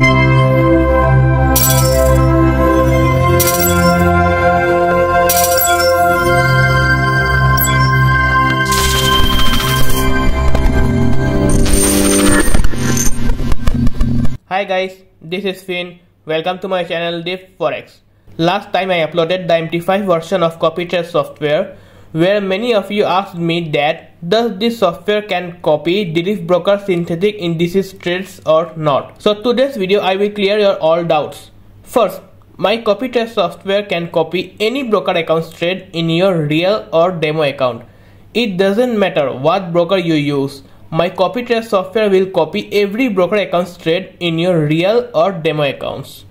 Hi guys, this is Finn. Welcome to my channel Deep Forex. Last time I uploaded the MT5 version of CopyTrader software where many of you asked me that does this software can copy Deriv broker synthetic indices trades or not. So today's video I will clear your all doubts. First, my copy trade software can copy any broker account trade in your real or demo account. It doesn't matter what broker you use my copy trade software will copy every broker accounts trade in your real or demo accounts.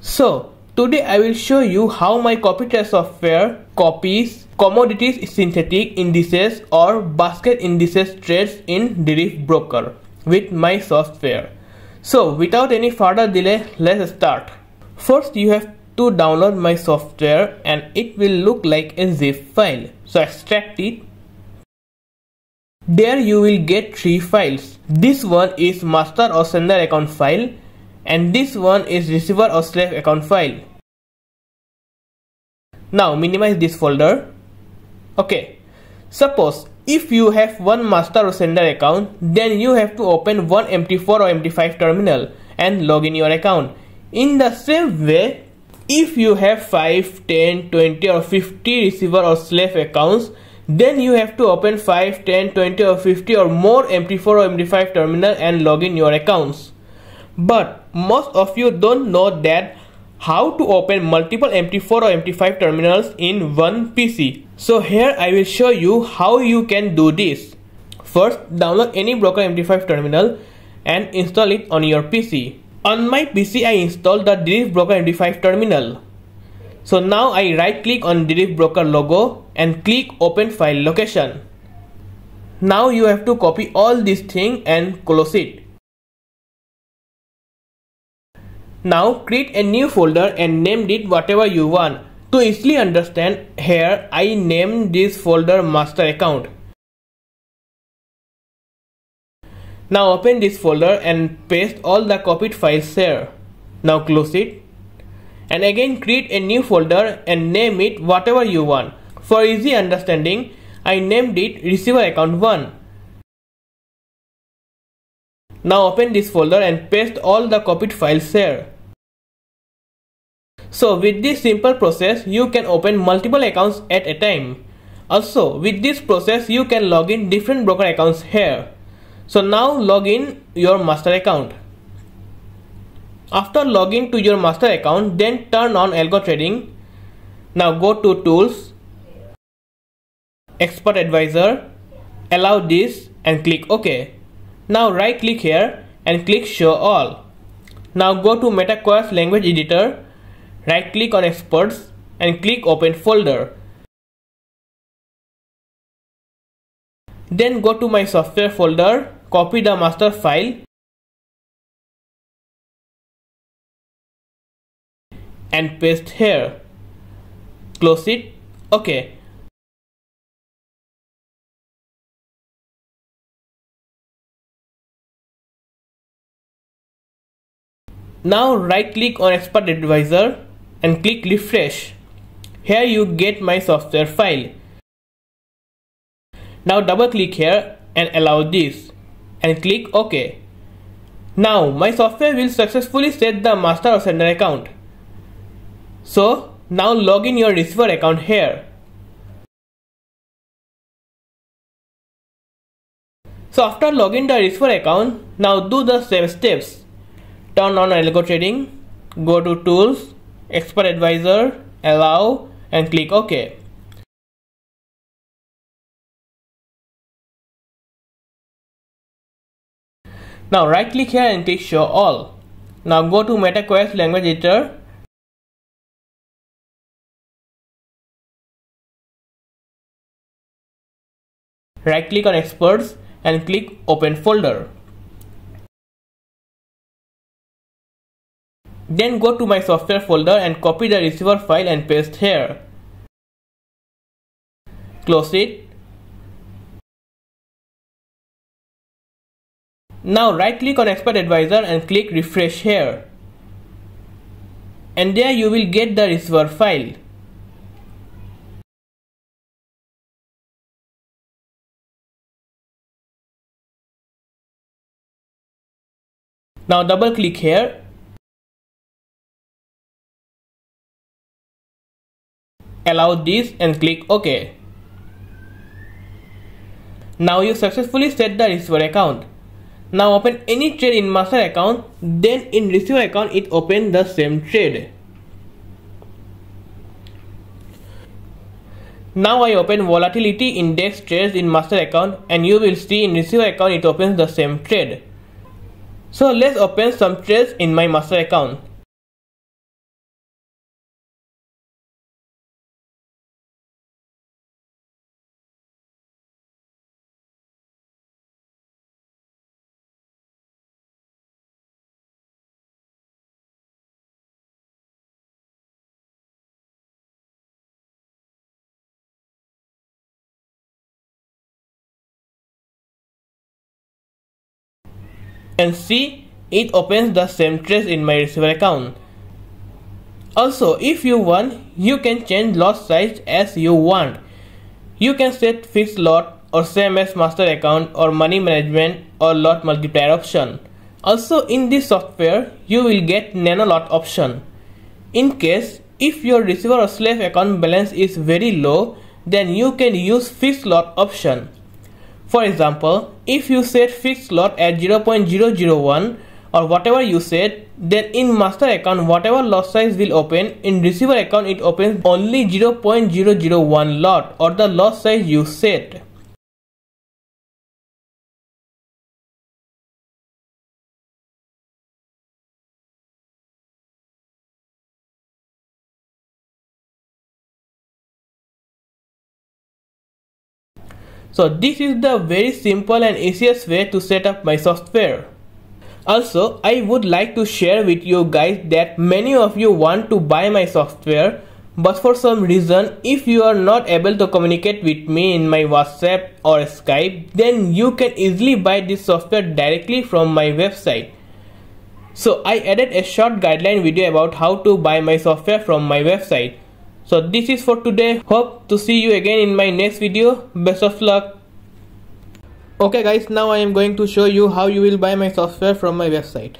So today I will show you how my copy trade software copies commodities synthetic indices or basket indices trades in Deriv broker with my software. So without any further delay let's start. First you have to download my software and it will look like a zip file. So extract it there you will get three files. This one is master or sender account file and this one is receiver or slave account file. Now minimize this folder. Okay. Suppose if you have one master or sender account then you have to open one MT4 or MT5 terminal and log in your account. In the same way if you have 5, 10, 20 or 50 receiver or slave accounts then you have to open 5, 10, 20 or 50 or more MT4 or MT5 terminal and log in your accounts. But most of you don't know that how to open multiple MT4 or MT5 terminals in one PC. So here I will show you how you can do this. First download any broker MT5 terminal and install it on your PC. On my PC I installed the Deriv Broker MT5 terminal. So now I right click on Deriv Broker logo and click open file location. Now you have to copy all this thing and close it. Now create a new folder and name it whatever you want. To easily understand here I name this folder master account. Now open this folder and paste all the copied files here. Now close it and again create a new folder and name it whatever you want. For easy understanding, I named it receiver account 1. Now open this folder and paste all the copied files here. So with this simple process, you can open multiple accounts at a time. Also, with this process, you can log in different broker accounts here. So now log in your master account. After logging to your master account, then turn on algo trading. Now go to tools, expert advisor, allow this and click OK. Now right click here and click show all. Now go to MetaQuotes language editor, right click on experts and click open folder. Then go to my software folder, copy the master file and paste here. Close it. Okay now right click on expert advisor and click refresh here you get my software file now double click here and allow this and click ok now my software will successfully set the master or sender account so now log in your receiver account here. So after login the receiver account, now do the same steps. Turn on algo trading, go to tools, expert advisor, allow and click OK. Now right click here and click show all. Now go to MetaQuotes language editor right click on experts and click open folder. Then go to my software folder and copy the receiver file and paste here. Close it. Now right click on Expert Advisor and click refresh here. And there you will get the receiver file. Now double click here. Allow this and click OK. Now you successfully set the receiver account. Now open any trade in master account, then in receiver account it open the same trade. Now I open volatility index trades in master account and you will see in receiver account it opens the same trade. So let's open some trades in my master account. And see it opens the same trace in my receiver account. Also, if you want, you can change lot size as you want. You can set fixed lot or same as master account or money management or lot multiplier option. Also in this software, you will get nano lot option. In case if your receiver or slave account balance is very low, then you can use fixed lot option. For example, if you set fixed lot at 0.001 or whatever you set, then in master account whatever lot size will open, in receiver account it opens only 0.001 lot or the lot size you set. So this is the very simple and easiest way to set up my software. Also, I would like to share with you guys that many of you want to buy my software but for some reason if you are not able to communicate with me in my WhatsApp or Skype then you can easily buy this software directly from my website. So I added a short guideline video about how to buy my software from my website. So this is for today. Hope to see you again in my next video. Best of luck. Okay guys, now I am going to show you how you will buy my software from my website.